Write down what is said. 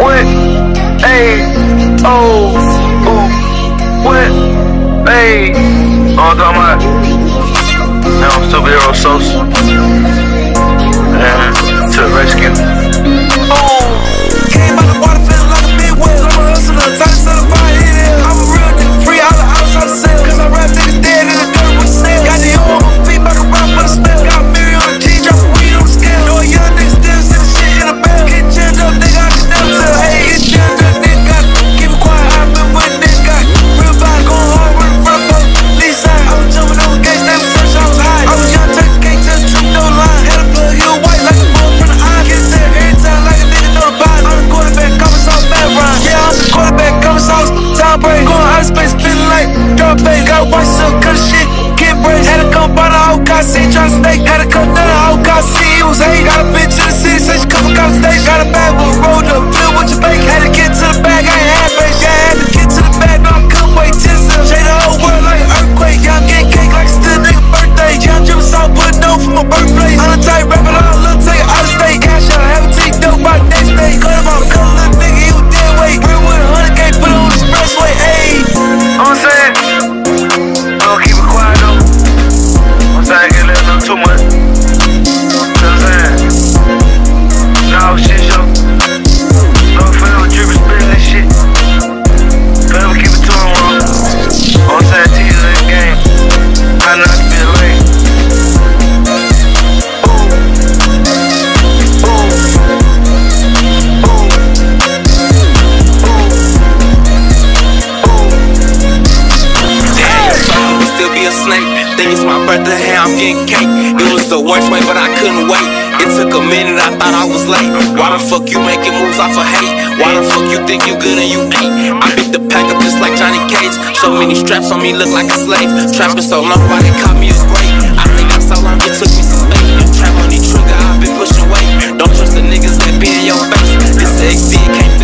What? Hey, oh, oh, what? Hey, oh, I'm talking about. Now I'm superhero sauce. And to rescue. still be a snake. Think it's my birthday, hey, I'm getting cake. It was the worst way, but I couldn't wait. It took a minute, I thought I was late. Why the fuck you making moves off of hate? Why the fuck you think you good and you ain't? I beat the pack up just like Johnny Cage. So many straps on me, look like a slave. Trapping so long, why they call me a great? I think that's how long it took me to make. Trap on the trigger, I've been pushing weight. Don't trust the niggas that be in your face. This XD can't